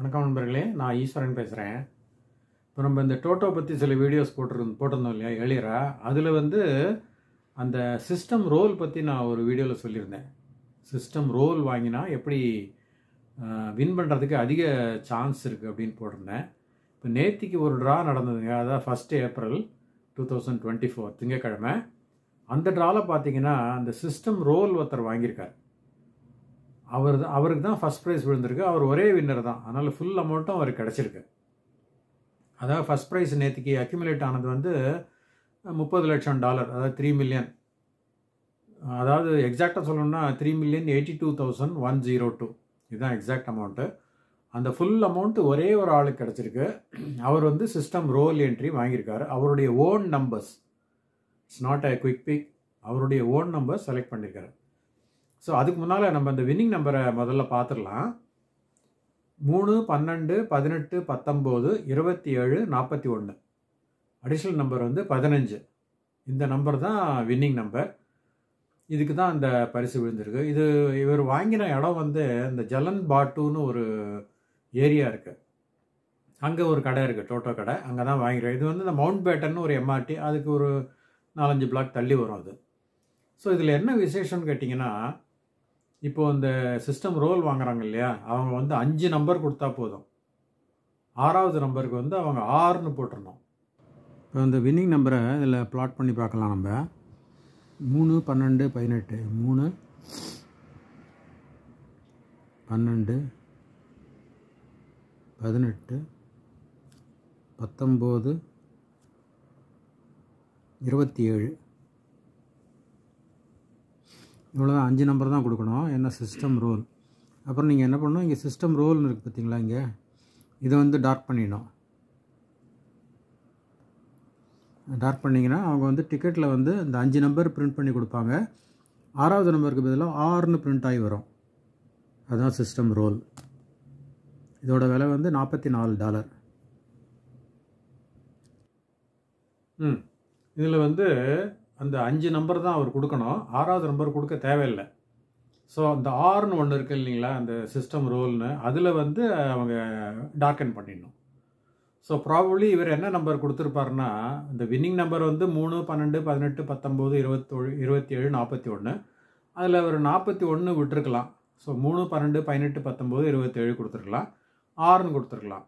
வணக்கம் நண்பர்களே நான் ஈஸ்வரன் பேசுகிறேன் இப்போ நம்ம இந்த டோட்டோ பற்றி சில வீடியோஸ் போட்டிருந்தோம் போட்டிருந்தோம் இல்லையா எளியரா அதில் வந்து அந்த சிஸ்டம் ரோல் பற்றி நான் ஒரு வீடியோவில் சொல்லியிருந்தேன். சிஸ்டம் ரோல் வாங்கினா எப்படி வின் பண்ணுறதுக்கு அதிக சான்ஸ் இருக்குது அப்படின்னு போட்டிருந்தேன். இப்போ நேத்திக்கு ஒரு ட்ரா நடந்ததுங்க அதான் first April two thousand twenty four திங்கக்கிழமை அந்த ட்ராவில் பார்த்தீங்கன்னா அந்த சிஸ்டம் ரோல் ஒருத்தர் வாங்கியிருக்கார். அவர் தான் அவருக்கு தான் ஃபஸ்ட் ப்ரைஸ் விழுந்திருக்கு. அவர் ஒரே வின்னர் தான். அதனால் ஃபுல் அமௌண்ட்டும் அவருக்கு கிடச்சிருக்கு. அதாவது ஃபஸ்ட் ப்ரைஸ் நேற்றுக்கு அக்யூமுலேட் ஆனது வந்து முப்பது லட்சம் டாலர் அதாவது த்ரீ மில்லியன் அதாவது எக்ஸாக்டாக சொல்லணும்னா three million eighty two thousand one zero two இதுதான் எக்ஸாக்ட் அமௌண்ட்டு அந்த ஃபுல் அமௌண்ட்டு ஒரே ஒரு ஆளுக்கு கிடச்சிருக்கு. அவர் வந்து சிஸ்டம் ரோல் என்ட்ரி வாங்கியிருக்காரு. அவருடைய own numbers it's not a quick pick அவருடைய ஓன் நம்பர் செலக்ட் பண்ணியிருக்காரு ஸோ அதுக்கு முன்னால் நம்ம இந்த வின்னிங் நம்பரை முதல்ல பார்த்துடலாம் மூணு பன்னெண்டு பதினெட்டு பத்தொம்போது இருபத்தி ஏழு நாற்பத்தி ஒன்று அடிஷ்னல் நம்பர் வந்து பதினஞ்சு. இந்த நம்பர் தான் வின்னிங் நம்பர் இதுக்கு தான் அந்த பரிசு விழுந்திருக்கு. இது இவர் வாங்கின இடம் வந்து இந்த ஜலன் பாட்டுன்னு ஒரு ஏரியா இருக்குது அங்கே ஒரு கடை இருக்குது டோட்டோ கடை. அங்கே தான் வாங்கிடுறோம் இது வந்து இந்த மவுண்ட் பேட்டன்னு ஒரு எம்ஆர்டி அதுக்கு ஒரு நாலஞ்சு பிளாக் தள்ளி வரும் அது. ஸோ இதில் என்ன விசேஷம்னு கேட்டிங்கன்னா இப்போ இந்த சிஸ்டம் ரோல் வாங்குறாங்க இல்லையா? அவங்க வந்து அஞ்சு நம்பர் கொடுத்தா போதும். ஆறாவது நம்பருக்கு வந்து அவங்க ஆறுன்னு போட்டிருந்தோம் இப்போ இந்த வின்னிங் நம்பரை இதில் பிளாட் பண்ணி பார்க்கலாம் நம்ம. மூணு பன்னெண்டு பதினெட்டு. மூணு பன்னெண்டு பதினெட்டு பத்தொம்போது இருபத்தி ஏழு. இவ்வளோதான் அஞ்சு நம்பர் தான் கொடுக்கணும். என்ன சிஸ்டம் ரோல் அப்புறம் நீங்கள் என்ன பண்ணணும்? இங்கே சிஸ்டம் ரோல்னு இருக்குது பார்த்தீங்களா இங்கே? இதை வந்து டார்க் பண்ணிடணும். டார்க் பண்ணிங்கன்னா அவங்க வந்து டிக்கெட்டில் வந்து இந்த அஞ்சு நம்பர் பிரிண்ட் பண்ணி கொடுப்பாங்க. ஆறாவது நம்பருக்கு பதிலாக ஆறுன்னு பிரிண்ட் ஆகி வரும். அதுதான் சிஸ்டம் ரோல் இதோட விலை வந்து நாற்பத்தி நாலு டாலர் ம். இதில் வந்து அந்த அஞ்சு நம்பர் தான் அவர் கொடுக்கணும். ஆறாவது நம்பர் கொடுக்க தேவையில்லை. ஸோ அந்த ஆர்னு ஒன்று இருக்குது இல்லைங்களா? அந்த சிஸ்டம் ரோல்னு அதில் வந்து அவங்க டார்க்கன் பண்ணிடணும். ஸோ ப்ராபப்ளி இவர் என்ன நம்பர் கொடுத்துருப்பாருன்னா இந்த வின்னிங் நம்பர் வந்து மூணு பன்னெண்டு பதினெட்டு பத்தொம்போது இருபத்தொழு இருபத்தி ஏழு நாற்பத்தி ஒன்று அதில் ஒரு நாற்பத்தி ஒன்று விட்டுருக்கலாம். ஸோ மூணு பன்னெண்டு பதினெட்டு பத்தொம்போது இருபத்தேழு கொடுத்துருக்கலாம். ஆறுன்னு கொடுத்துருக்கலாம்.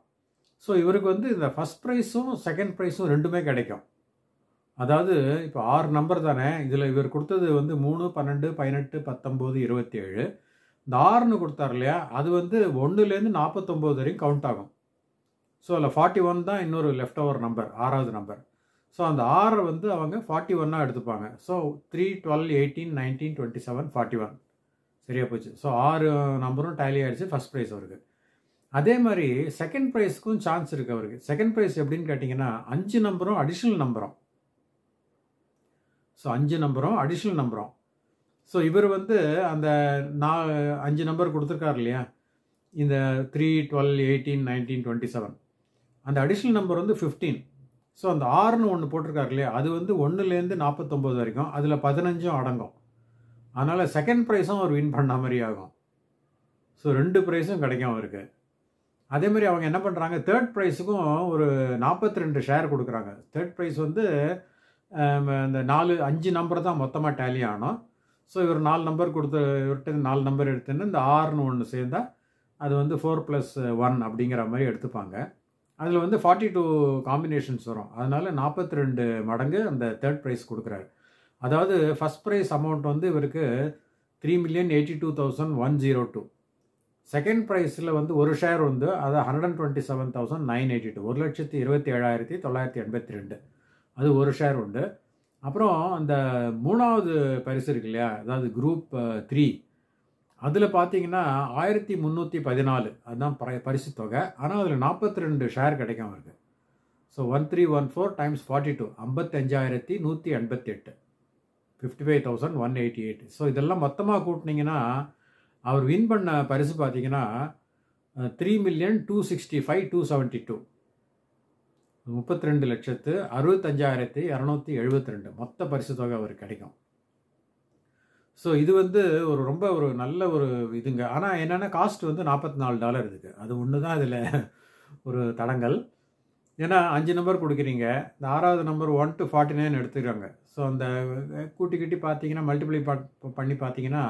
ஸோ இவருக்கு வந்து இந்த ஃபஸ்ட் ப்ரைஸும் செகண்ட் ப்ரைஸும் ரெண்டுமே கிடைக்கும். அதாவது இப்போ ஆறு நம்பர் தானே? இதில் இவர் கொடுத்தது வந்து மூணு பன்னெண்டு பதினெட்டு பத்தொம்போது இருபத்தி ஏழு இந்த ஆறுன்னு கொடுத்தார் இல்லையா? அது வந்து ஒன்றுலேருந்து நாற்பத்தொம்போது வரைக்கும் கவுண்ட் ஆகும். ஸோ அதில் ஃபார்ட்டி ஒன் தான் இன்னொரு லெஃப்ட் ஓவர் நம்பர் ஆறாவது நம்பர் ஸோ அந்த ஆறை வந்து அவங்க ஃபார்ட்டி ஒன்னாக எடுத்துப்பாங்க. So three twelve eighteen nineteen twenty seven forty one சரியாக போச்சு. ஸோ ஆறு நம்பரும் டேலி ஆகிடுச்சு ஃபஸ்ட் ப்ரைஸ் அவருக்கு. அதே மாதிரி செகண்ட் ப்ரைஸ்க்கும் சான்ஸ் இருக்குது அவருக்கு. செகண்ட் ப்ரைஸ் எப்படின்னு கேட்டிங்கன்னா அஞ்சு நம்பரும் அடிஷ்னல் நம்பரும் ஸோ அஞ்சு நம்பரும் அடிஷ்னல் நம்பரும். ஸோ இவர் வந்து அந்த நான் அஞ்சு நம்பர் கொடுத்துருக்காரு இல்லையா? இந்த three twelve eighteen nineteen twenty seven அந்த அடிஷ்னல் நம்பர் வந்து ஃபிஃப்டீன் ஸோ அந்த ஆறுன்னு ஒன்று போட்டிருக்காரு இல்லையா? அது வந்து ஒன்றுலேருந்து நாற்பத்தொம்போது வரைக்கும். அதில் பதினஞ்சும் அடங்கும். அதனால் செகண்ட் ப்ரைஸும் அவர் வின் பண்ண மாதிரி ஆகும். ஸோ ரெண்டு ப்ரைஸும் கிடைக்கும் அவருக்கு. அதே மாதிரி அவங்க என்ன பண்ணுறாங்க தேர்ட் ப்ரைஸுக்கும் ஒரு நாற்பத்தி ரெண்டு ஷேர் கொடுக்குறாங்க. தேர்ட் ப்ரைஸ் வந்து இந்த நாலு அஞ்சு நம்பர் தான் மொத்தமாக டேலி ஆனோம். ஸோ இவர் நாலு நம்பர் கொடுத்து இவர்கிட்ட நாலு நம்பர் எடுத்துன்னு இந்த ஆறுன்னு ஒன்று சேர்ந்தால் அது வந்து ஃபோர் ப்ளஸ் ஒன் அப்படிங்கிற மாதிரி எடுத்துப்பாங்க. அதில் வந்து ஃபார்ட்டி டூ காம்பினேஷன்ஸ் வரும். அதனால் நாற்பத்தி ரெண்டு மடங்கு அந்த தேர்ட் ப்ரைஸ் கொடுக்குறாரு. அதாவது ஃபஸ்ட் ப்ரைஸ் அமௌண்ட் வந்து இவருக்கு three million eighty two thousand one zero two second ப்ரைஸில் வந்து ஒரு ஷேர் வந்து அது hundred and twenty seven thousand nine eighty two ஒரு லட்சத்தி இருபத்தி ஏழாயிரத்தி தொள்ளாயிரத்தி எண்பத்தி ரெண்டு. அது ஒரு ஷேர் உண்டு. அப்புறம் அந்த மூணாவது பரிசு இருக்கு இல்லையா? அதாவது குரூப் த்ரீ அதில் பார்த்தீங்கன்னா ஆயிரத்தி முந்நூற்றி பதினாலு. அதுதான் பரிசு தொகை. ஆனால் அதில் நாற்பத்தி ரெண்டு ஷேர் கிடைக்கும் அவருக்கு so one three one four times forty two ஐம்பத்தஞ்சாயிரத்தி நூற்றி எண்பத்தி எட்டு fifty five thousand one eighty eight so இதெல்லாம் மொத்தமாக கூட்டினீங்கன்னா அவர் வின் பண்ண பரிசு பார்த்தீங்கன்னா three million two sixty five two seventy two முப்பத்தி ரெண்டு லட்சத்து அறுபத்தஞ்சாயிரத்தி இரநூத்தி எழுபத்தி ரெண்டு மொத்த பரிசு தொகை அவருக்கு கிடைக்கும். ஸோ இது வந்து ஒரு ரொம்ப ஒரு நல்ல ஒரு இதுங்க. ஆனால் என்னென்னா காஸ்ட் வந்து நாற்பத்தி நாலு டாலர் இருக்குது அது ஒன்று தான் இதில் ஒரு தடங்கள் ஏன்னா அஞ்சு நம்பர் கொடுக்குறீங்க. இந்த ஆறாவது number one two forty nine எடுத்துக்கிறாங்க ஸோ அந்த கூட்டி கட்டி பார்த்தீங்கன்னா மல்டிப்ளை பண்ணி பார்த்தீங்கன்னா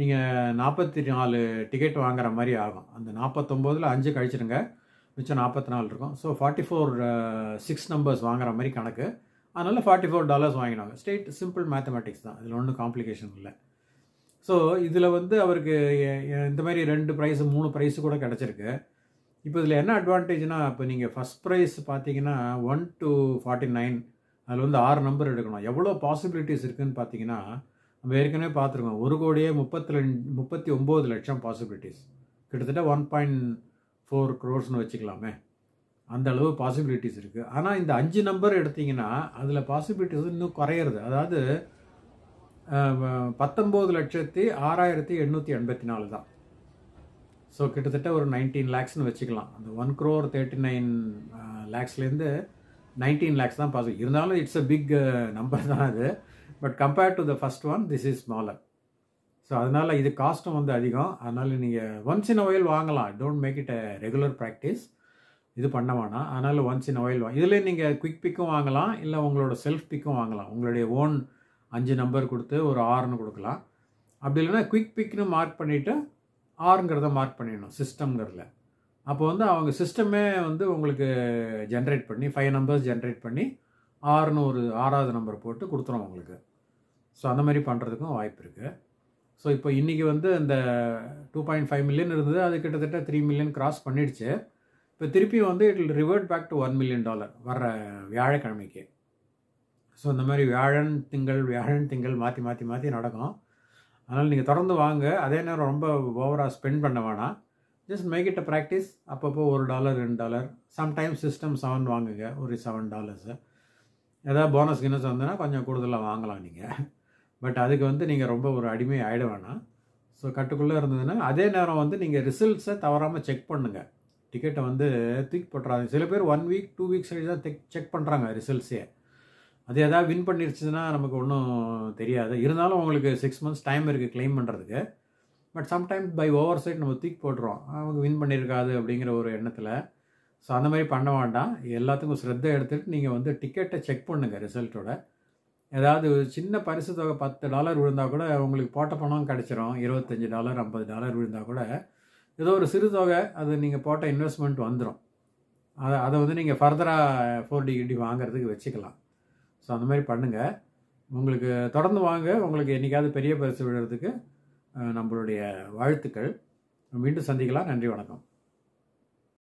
நீங்கள் நாற்பத்தி நாலு டிக்கெட் வாங்குற மாதிரி ஆகும். அந்த நாற்பத்தொம்போதில் அஞ்சு கழிச்சிடுங்க. மிச்சம் நாற்பத்தி நாலு இருக்கும். So forty four six numbers வாங்குற மாதிரி கணக்கு. அதனால் ஃபார்ட்டி ஃபோர் டாலர்ஸ் வாங்கினாங்க. ஸ்டேட் சிம்பிள் மேத்தமெட்டிக்ஸ் தான். இதில் ஒன்றும் காம்ப்ளிகேஷன் இல்லை. ஸோ இதில் வந்து அவருக்கு இந்த மாதிரி ரெண்டு ப்ரைஸு மூணு ப்ரைஸு கூட கிடச்சிருக்கு. இப்போ இதில் என்ன அட்வான்டேஜ்னால் இப்போ நீங்கள் ஃபஸ்ட் ப்ரைஸ் பார்த்தீங்கன்னா ஒன் டு ஃபார்ட்டி நைன் அதில் வந்து ஆறு நம்பர் எடுக்கணும். எவ்வளோ பாசிபிலிட்டிஸ் இருக்குன்னு பார்த்தீங்கன்னா நம்ம ஏற்கனவே பார்த்துருக்கோம். ஒரு கோடியே முப்பத்தி ரெண்டு முப்பத்தி ஒம்பது லட்சம் பாசிபிலிட்டிஸ் கிட்டத்தட்ட ஒன் பாயிண்ட் ஃபோர் க்ரோர்ஸ்னு வச்சுக்கலாமே. அந்த அளவு பாசிபிலிட்டிஸ் இருக்குது ஆனால் இந்த அஞ்சு நம்பர் எடுத்தீங்கன்னா அதில் பாசிபிலிட்டிஸ் இன்னும் குறையிறது. அதாவது பத்தொம்போது லட்சத்தி ஆறாயிரத்தி எண்ணூற்றி எண்பத்தி நாலு தான். ஸோ கிட்டத்தட்ட ஒரு நைன்டீன் லேக்ஸ்னு வச்சுக்கலாம். அந்த ஒன் க்ரோர் தேர்ட்டி நைன் லேக்ஸ்லேருந்து நைன்டீன் லேக்ஸ் தான் பாசிபிள் இருந்தாலும் இட்ஸ் அ பிக் நம்பர் தான் அது. But compared to the first one this is smaller so அதனால் இது காஸ்ட்டும் வந்து அதிகம். அதனால் நீங்கள் ஒன்ஸ் இன் ஒயில் வாங்கலாம். Don't make it a regular practice இது பண்ண வேணாம். அதனால் ஒன்ஸ் இன் ஒயில் வாங்க இதில் நீங்கள் குயிக் பிக்கும் வாங்கலாம். இல்லை உங்களோட செல்ஃப் பிக்கும் வாங்கலாம். உங்களுடைய ஓன் அஞ்சு நம்பர் கொடுத்து ஒரு ஆறுன்னு கொடுக்கலாம். அப்படி இல்லைன்னா குயிக் பிக்னு மார்க் பண்ணிவிட்டு ஆறுங்கிறத மார்க் பண்ணிடணும். சிஸ்டம்ங்கிறதுல அப்போ வந்து அவங்க சிஸ்டமே வந்து உங்களுக்கு ஜென்ரேட் பண்ணி ஃபைவ் நம்பர்ஸ் ஜென்ரேட் பண்ணி ஆறுன்னு ஒரு ஆறாவது நம்பர் போட்டு கொடுத்துரும் உங்களுக்கு. ஸோ அந்த மாதிரி பண்ணுறதுக்கும் வாய்ப்பு இருக்குது ஸோ இப்போ இன்றைக்கி வந்து இந்த டூ பாயிண்ட் ஃபைவ் மில்லியன் இருந்தது. அது கிட்டத்தட்ட த்ரீ மில்லியன் கிராஸ் பண்ணிடுச்சு. இப்போ திருப்பி வந்து it will revert back to one million dollar வர்ற வியாழக்கிழமைக்கு. ஸோ இந்த மாதிரி வியாழன் திங்கள் வியாழன் திங்கள் மாற்றி மாற்றி மாற்றி நடக்கும். அதனால் நீங்கள் தொடர்ந்து வாங்க. அதே நேரம் ரொம்ப ஓவராக ஸ்பெண்ட் பண்ண வேணாம். Just make it a practice அப்பப்போ ஒரு டாலர் ரெண்டு டாலர் சம்டைம்ஸ் சிஸ்டம் செவன் வாங்குங்க. ஒரு செவன் டாலர்ஸு ஏதாவது போனஸ் கினஸ் வந்ததுன்னா கொஞ்சம் கூடுதலாக வாங்கலாம் நீங்கள் பட் அதுக்கு வந்து நீங்கள் ரொம்ப ஒரு அடிமை ஆகிட வேணாம். ஸோ கட்டுக்குள்ளே இருந்ததுன்னா அதே நேரம் வந்து நீங்கள் ரிசல்ட்ஸை தவறாமல் செக் பண்ணுங்கள் டிக்கெட்டை வந்து தூக்கி போட்டுறாங்க சில பேர் ஒன் வீக் டூ வீக்ஸ் கழிச்சு தான் செக் பண்ணுறாங்க ரிசல்ட்ஸே அது எதாவது வின் பண்ணிருச்சுன்னா நமக்கு ஒன்றும் தெரியாது. இருந்தாலும் உங்களுக்கு சிக்ஸ் மந்த்ஸ் டைம் இருக்குது க்ளைம் பண்ணுறதுக்கு but sometimes by oversight நம்ம தூக்கி போட்டுருவோம் அவங்க வின் பண்ணியிருக்காது அப்படிங்கிற ஒரு எண்ணத்தில். ஸோ அந்த மாதிரி பண்ண வேண்டாம். எல்லாத்துக்கும் ஸ்ரத்தை எடுத்துகிட்டு நீங்கள் வந்து டிக்கெட்டை செக் பண்ணுங்கள் ரிசல்ட்டோட ஏதாவது ஒரு சின்ன பரிசு தொகை பத்து டாலர் விழுந்தால் கூட உங்களுக்கு போட்ட பணம் கிடச்சிரும். இருபத்தஞ்சி டாலர் ஐம்பது டாலர் விழுந்தால் கூட ஏதோ ஒரு சிறு தொகை அது நீங்கள் போட்ட இன்வெஸ்ட்மெண்ட் வந்துடும் அதை அதை வந்து நீங்கள் ஃபர்தராக ஃபோர் டிகிரி வாங்குறதுக்கு வச்சுக்கலாம். ஸோ அந்த மாதிரி பண்ணுங்கள் உங்களுக்கு தொடர்ந்து வாங்க. உங்களுக்கு என்றைக்காவது பெரிய பரிசு விழுறதுக்கு நம்மளுடைய வாழ்த்துக்கள். மீண்டும் சந்திக்கலாம். நன்றி வணக்கம்.